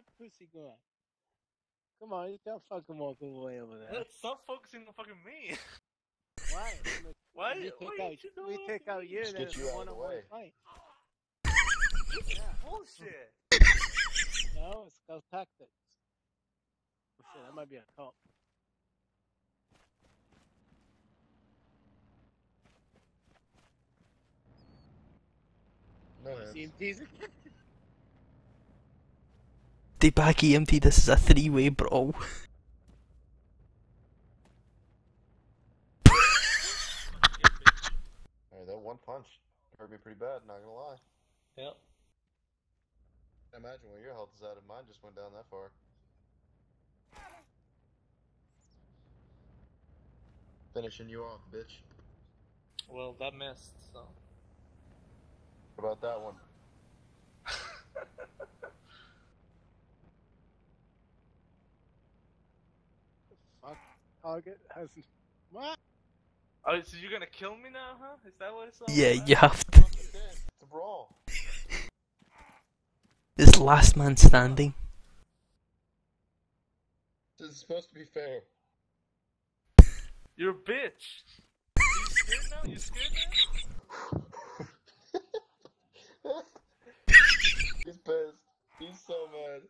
that pussy going? Come on, you can't fucking walk away over there. Stop focusing on fucking me. Why? Why? We why take out, you we know take out you, Just then get it's you a out of the one-on-one way. fight. Bullshit. No, it's called tactics. Oh shit, that might be a cop. No, man. CMTs. Stay back, EMT. This is a three-way brawl. Alright, that one punch hurt me pretty bad, not gonna lie. Yep. Can't imagine where your health is at, and mine just went down that far. Finishing you off, bitch. Well, that missed. So. What about that one? Fuck. Target hasn't. What? Oh, so you're gonna kill me now, huh? Is that what it's all Yeah, about? you have to. Fucking dead. It's a brawl. It's last man standing. This is supposed to be fair. You're a bitch. You scared now? You scared now? He's pissed. He's so mad.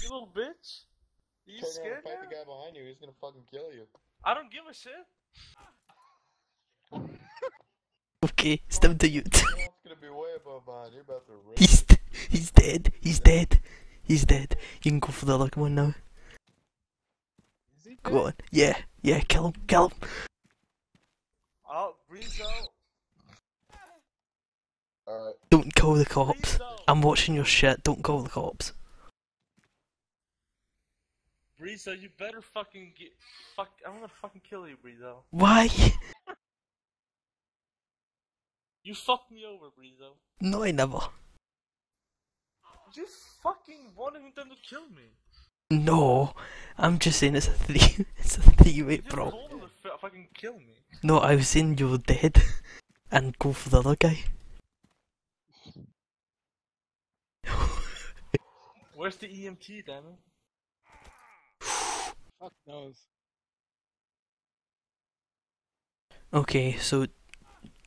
You little bitch. You Turn around scared and fight the guy behind you. He's gonna fucking kill you. I don't give a shit. Okay, it's down to you. Your gonna be way above mine. You're about to rip. he's he's dead. He's dead. He's dead. You can go for the other one now. Is he Go on. Yeah, yeah. Kill him. Kill him. Oh, breeze out. Alright. Don't call the cops. I'm watching your shit. Don't call the cops. Breeza, you better fucking get. Fuck, I'm gonna fucking kill you, Breeza. Why? You fucked me over, Breeza. No, I never. You fucking wanted them to kill me. No, I'm just saying it's a three. It's a three-way You told them to fucking kill me. No, I was saying you're dead, and go for the other guy. Where's the EMT, damn it? Fuck knows. Okay, so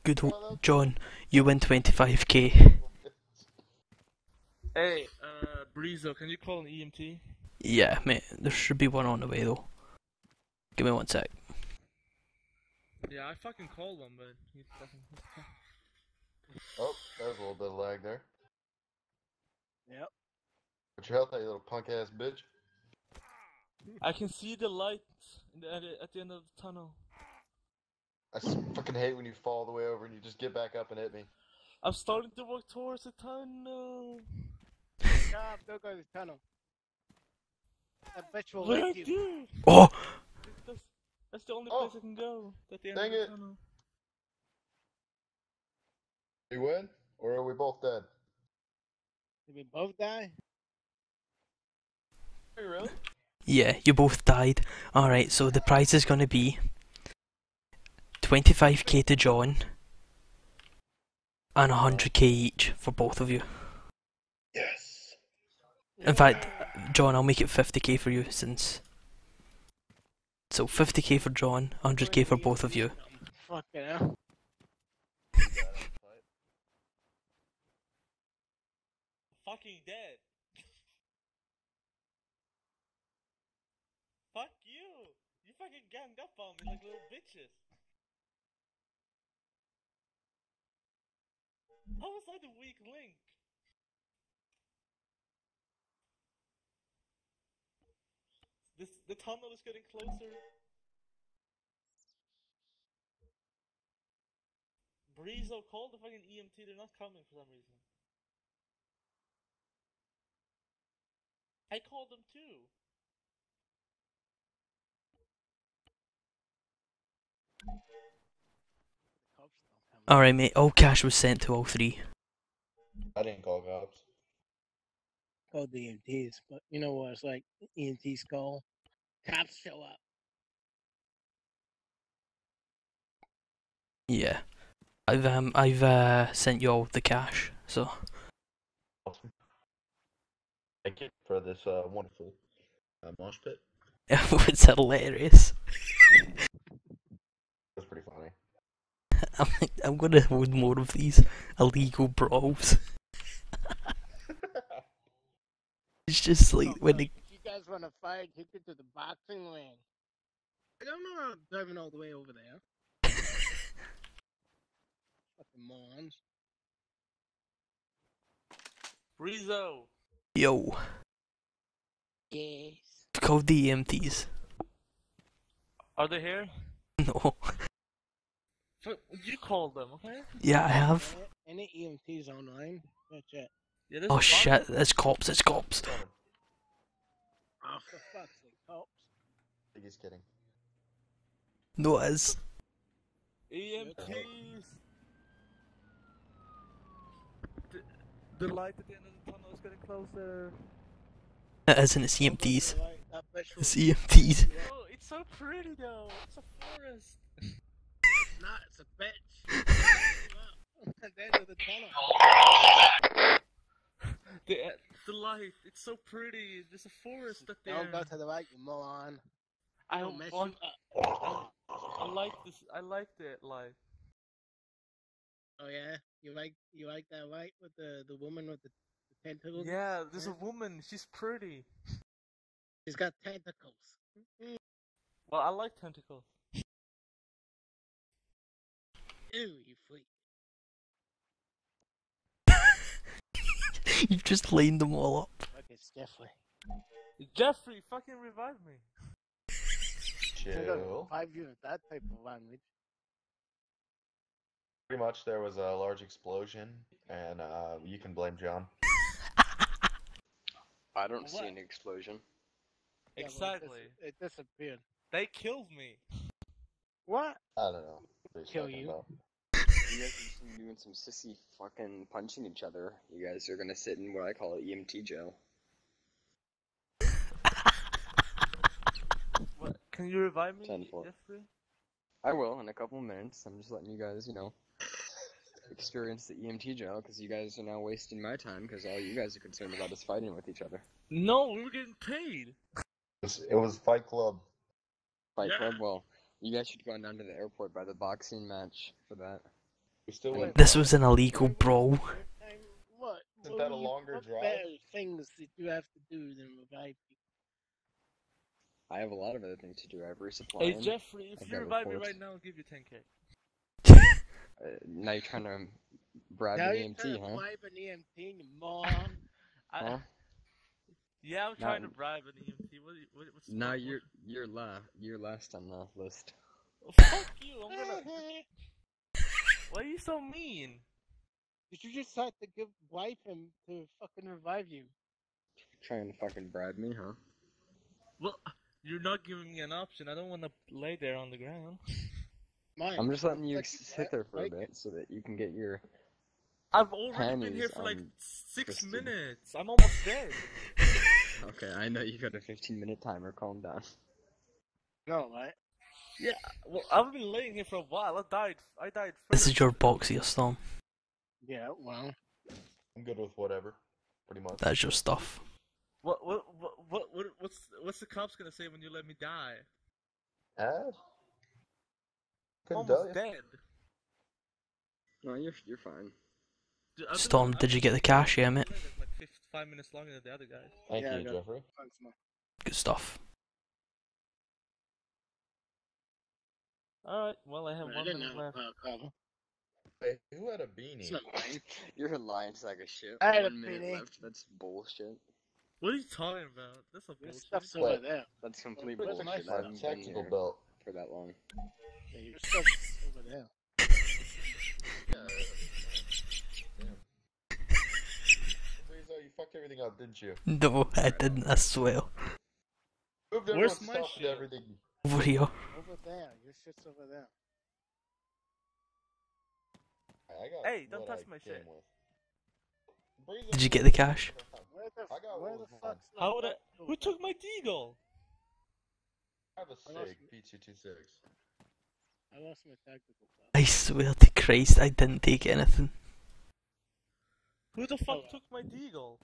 good, John. You win 25k. Hey, uh, Brizo, can you call an EMT? Yeah, mate. There should be one on the way though. Give me one sec. Yeah, I fucking called one, but he fucking. Oh, there's a little bit of lag there. Yep. Put your health out, you little punk ass bitch. I can see the light in the, at, the, at the end of the tunnel. I fucking hate when you fall the way over and you just get back up and hit me. I'm starting to walk towards the tunnel. Stop, don't go to the tunnel. That bitch will Right lick you. there. Oh, That's, that's the only Oh. place I can go. At the end Dang of the it. tunnel. You win? Or are we both dead? Did we both die? Are you really? Yeah. You both died. All right. So the prize is gonna be 25k to John, and 100k each for both of you. Yes. In fact, John, I'll make it 50k for you since. So 50k for John, 100k for both of you. Fucking hell. Fucking dead. Fuck you! You fucking ganged up on me like little bitches. How was I the weak link? This the tunnel is getting closer. Brizo, call the fucking EMT. They're not coming for some reason. I called them too. Don't come. All right, mate. All cash was sent to all three. I didn't call cops. Called the EMTs, but you know what? It's like EMTs call. Cops show up. Yeah. I've um I've uh sent you all the cash. So Awesome. Thank you for this uh, wonderful uh, mosh pit. it's hilarious. It was pretty funny. I'm, I'm gonna hold more of these illegal brawls. It's just like Oh, when look, they If you guys want to fight, take it to the boxing ring. I don't know how I'm driving all the way over there. Fucking morons. Rizzo. yo Yes. call the EMTs. Are they here? No, F- You called them, okay? yeah I have. Any EMTs online? Oh, That's it. Yeah, Oh shit, of- it's cops, it's cops. Coming. Oh, for fuck's sake, cops. I think he's kidding. No, it is. EMTs. The, the light at the end of the tunnel is getting closer. It isn't, it's EMTs. Like, that It's was- EMTs. Oh, it's so pretty though. It's a forest. It's not, it's a bitch. At the end of the tunnel. The the light. It's so pretty. There's a forest up there. Don't go to the right, you moron. I Don't mess want. you up. I, I like this. I like that light. Oh yeah, you like you like that light with the the woman with the, the tentacles? Yeah, there's a woman. She's pretty. She's got tentacles. Well, I like tentacles. Ew, you freak. You've just lined them all up. Fucking Jeffrey. Jeffrey, fucking revive me. I'm Chill. revive you with that type of language. Pretty much there was a large explosion, and uh, you can blame John. I don't see What? an explosion. Yeah, well, it dis- exactly. It disappeared. They killed me. What? I don't know. What he's Kill talking you. about. You guys are just doing some sissy fucking punching each other. You guys are gonna sit in what I call EMT jail. What? Can you revive me, Ten four. Jeffrey? I will in a couple minutes. I'm just letting you guys, you know, experience the EMT jail because you guys are now wasting my time because all you guys are concerned about is fighting with each other. No, we were getting paid. It was, it was Fight Club. Fight Yeah. Club. Well, you guys should go on down to the airport by the boxing match for that. We still went. This was an illegal bro. And what? Isn't what that a longer what drive? better things that you have to do than revive people? I have a lot of other things to do. I have resupply. Hey, Jeffrey, if I've you got revive me right now, I'll give you 10k. Uh, now you're trying to bribe Now an you're EMT, trying to huh? bribe an EMT, you moron. I, Huh? Yeah, I'm Now- trying to bribe an EMT. What, what, what's Now you're you're la you're last on the list. what- Fuck you! I'm gonna. Why are you so mean? Did you just have to give wife him to fucking revive you? Trying to fucking bribe me, huh? Well, you're not giving me an option. I don't want to lay there on the ground. Mine. I'm just letting you Like, sit there for a bit so that you can get your. I've already been here for like six twisted. minutes. I'm almost dead. Okay, I know you got a 15 minute timer. Calm down. No, right? Yeah, well, I've been laying here for a while. I died. I died This is your box here, Storm. Yeah, well. I'm good with whatever. Pretty much. That's your stuff. What, what, what, what, what, what's, what's the cops gonna say when you let me die? Ah. I'm Couldn't almost you. dead. No, you're you're fine. Dude, I've been- Storm, I've did you get the cash, yeah, mate? Like 50, five minutes longer than the other guys. Thank Yeah, you, got- Jeffrey. Thanks, man. Good stuff. Alright, well, I have I one minute left. Hey, who had a It's beanie? not. You're a lying like a shit. I had a One minute feeling. left. That's bullshit. What are you talking about? That's a Your bullshit. stuff's What? over there. That's complete Where's bullshit. my I fucking haven't been tactical here belt? for that long. Yeah, your stuff's over there. Yeah. Damn. Rizzo, you fucked everything up, didn't you? No, I didn't, I swear. Moved Where's my shit? everything. Over here. Over there. Your shit's over there. I got Hey, don't touch I my shit. Did you get the cash? Where the, I got where the fuck's How would I? Who took my deagle? I have a I lost SIG P226. I lost my tactical belt. I swear to Christ, I didn't take anything. Who the fuck Oh. took my deagle?